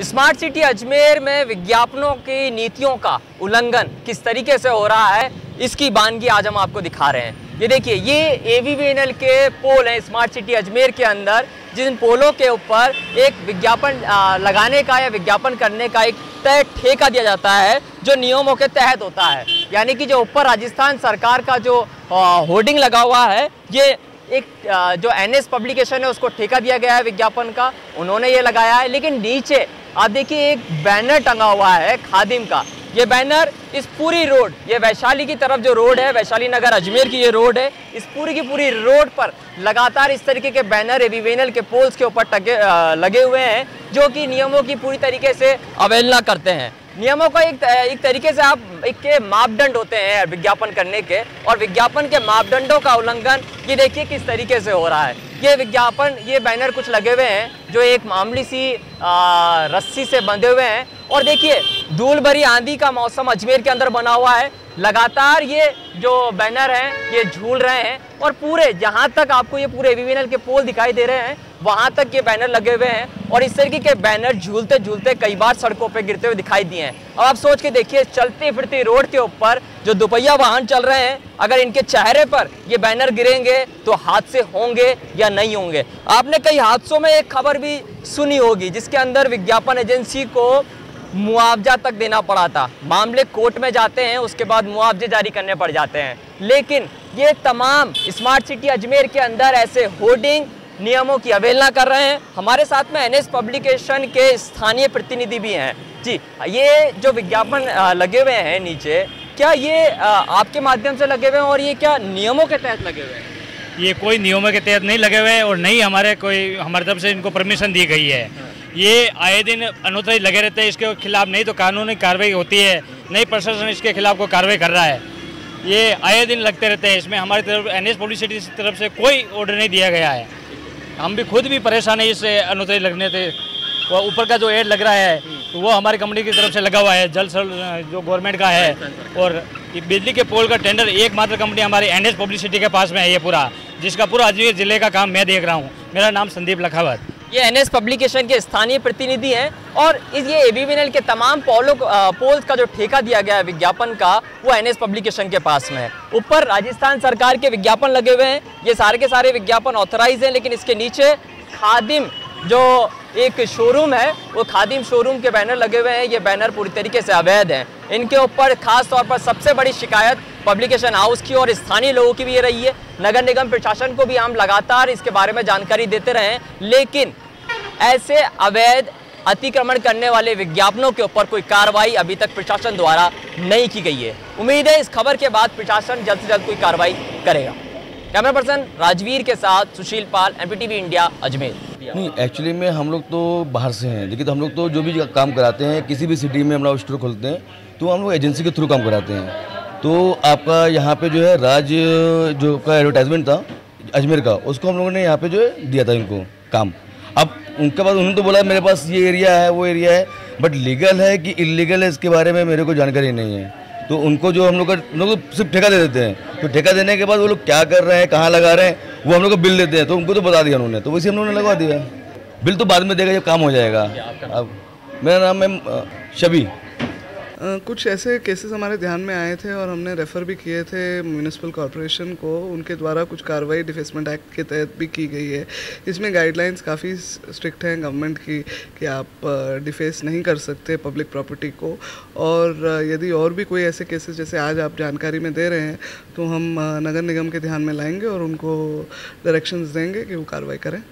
Smart city Ajmer में विज्ञापनों की नीतियों का उल्लंघन किस तरीके से हो रहा है, इसकी बानगी आज हम आपको दिखा रहे हैं। ये देखिए, ये एवीवीएनएल के पोल हैं स्मार्ट सिटी अजमेर के अंदर, जिन पोलों के ऊपर एक विज्ञापन लगाने का या विज्ञापन करने का एक तय ठेका दिया जाता है, जो नियमों के तहत होता है। यानी कि जो ऊपर राजस्थान सरकार का जो होर्डिंग लगा हुआ है, ये एक जो एन पब्लिकेशन है, उसको ठेका दिया गया है विज्ञापन का, उन्होंने ये लगाया है। लेकिन नीचे आप देखिए, एक बैनर टंगा हुआ है खादिम का। ये बैनर इस पूरी रोड ये वैशाली की तरफ़ जो रोड है, वैशाली नगर अजमेर की ये रोड है, इस पूरी की पूरी रोड पर लगातार इस तरीके के बैनर एवीवेनल के पोल्स के ऊपर लगे हुए हैं, जो कि नियमों की पूरी तरीके से अवहेलना करते हैं। नियमों का एक एक तरीके से आप एक के मापदंड होते हैं विज्ञापन करने के। और विज्ञापन के मापदंडों का उल्लंघन, ये देखिए किस तरीके से हो रहा है। ये विज्ञापन, ये बैनर कुछ लगे हुए हैं, जो एक मामूली सी रस्सी से बंधे हुए हैं। और देखिए धूल भरी आंधी का मौसम अजमेर के अंदर बना हुआ है। लगातार ये जो बैनर हैं, ये झूल रहे हैं और पूरे, जहाँ तक आपको ये पूरे एवीवीएनएल के पोल दिखाई दे रहे हैं, वहाँ तक ये बैनर लगे हुए हैं और इस तरीके के बैनर झूलते झूलते कई बार सड़कों पर गिरते हुए दिखाई दिए हैं। अब आप सोच के देखिए चलते फिरते रोड के ऊपर जो दोपहिया वाहन चल रहे हैं, अगर इनके चेहरे पर ये बैनर गिरेंगे तो हादसे होंगे या नहीं होंगे? आपने कई हादसों में एक खबर भी सुनी होगी, जिसके अंदर विज्ञापन एजेंसी को मुआवजा तक देना पड़ा था। मामले कोर्ट में जाते हैं, उसके बाद मुआवजे जारी करने पड़ जाते हैं। लेकिन ये तमाम स्मार्ट सिटी अजमेर के अंदर ऐसे होर्डिंग नियमों की अवहेलना कर रहे हैं। हमारे साथ में एनएस पब्लिकेशन के स्थानीय प्रतिनिधि भी हैं। जी, ये जो विज्ञापन लगे हुए हैं नीचे, क्या ये आपके माध्यम से लगे हुए हैं और ये क्या नियमों के तहत लगे हुए हैं? ये कोई नियमों के तहत नहीं लगे हुए हैं और नहीं हमारे कोई, हमारे तरफ़ से इनको परमिशन दी गई है। ये आए दिन अनुतरी लगे रहते हैं, इसके खिलाफ नहीं तो कानूनी कार्रवाई होती है, नहीं प्रशासन इसके खिलाफ कोई कार्रवाई कर रहा है। ये आए दिन लगते रहते हैं, इसमें हमारी तरफ़ एन एस पब्लिसिटी की तरफ़ से कोई ऑर्डर नहीं दिया गया है। हम भी खुद भी परेशान है, इससे अनुतरी लगने से। वो ऊपर का जो एड लग रहा है तो वो हमारी कंपनी की तरफ़ से लगा हुआ है, जल जो गवर्नमेंट का है, और बिजली के पोल का टेंडर एकमात्र कंपनी हमारी एन एस पब्लिसिटी के पास में है ये पूरा, जिसका पूरा अजमेर ज़िले का काम मैं देख रहा हूँ। मेरा नाम संदीप लखावत। ये एनएस पब्लिकेशन के स्थानीय प्रतिनिधि हैं और इस ये एल के तमाम पोलों पोल्स का जो ठेका दिया गया है विज्ञापन का, वो एनएस पब्लिकेशन के पास में है। ऊपर राजस्थान सरकार के विज्ञापन लगे हुए हैं। ये सारे के सारे विज्ञापन ऑथराइज हैं, लेकिन इसके नीचे खादिम जो एक शोरूम है, वो खादिम शोरूम के बैनर लगे हुए हैं, ये बैनर पूरी तरीके से अवैध हैं। इनके ऊपर खास तौर पर सबसे बड़ी शिकायत पब्लिकेशन हाउस की और स्थानीय लोगों की भी ये रही है। नगर निगम प्रशासन को भी हम लगातार इसके बारे में जानकारी देते रहे लेकिन ऐसे अवैध अतिक्रमण करने वाले विज्ञापनों के ऊपर कोई कार्रवाई अभी तक प्रशासन द्वारा नहीं की गई है। उम्मीद है इस खबर के बाद प्रशासन जल्द से जल्द कोई कार्रवाई करेगा। कैमरा पर्सन राजवीर के साथ सुशील पाल एनपीटीवी इंडिया अजमेर। नहीं एक्चुअली में हम लोग तो बाहर से हैं। देखिए तो हम लोग तो जो भी काम कराते हैं, किसी भी सिटी में हम लोग स्टोर खोलते हैं तो हम लोग एजेंसी के थ्रू काम कराते हैं। तो आपका यहाँ पे जो है राज जो का एडवर्टाइजमेंट था, अजमेर का, उसको हम लोगों ने यहाँ पे जो है दिया था इनको काम। अब उनके बाद उन्होंने तो बोला, मेरे पास ये एरिया है, वो एरिया है बट लीगल है कि इलीगल है, इसके बारे में मेरे को जानकारी नहीं है। तो उनको जो हम लोग का लोग सिर्फ़ ठेका दे देते हैं। तो ठेका देने के बाद वो लोग क्या कर रहे हैं, कहाँ लगा रहे हैं वो हम लोग को बिल देते हैं तो उनको तो बता दिया उन्होंने तो वैसे हम लोगों ने लगवा दिया। बिल तो बाद में देगा जब काम हो जाएगा। अब मेरा नाम है शबी। कुछ ऐसे केसेस हमारे ध्यान में आए थे और हमने रेफ़र भी किए थे म्यूनिसिपल कॉरपोरेशन को। उनके द्वारा कुछ कार्रवाई डिफेसमेंट एक्ट के तहत भी की गई है। इसमें गाइडलाइंस काफ़ी स्ट्रिक्ट हैं गवर्नमेंट की, कि आप डिफेस नहीं कर सकते पब्लिक प्रॉपर्टी को। और यदि और भी कोई ऐसे केसेस जैसे आज आप जानकारी में दे रहे हैं तो हम नगर निगम के ध्यान में लाएँगे और उनको डायरेक्शंस देंगे कि वो कार्रवाई करें।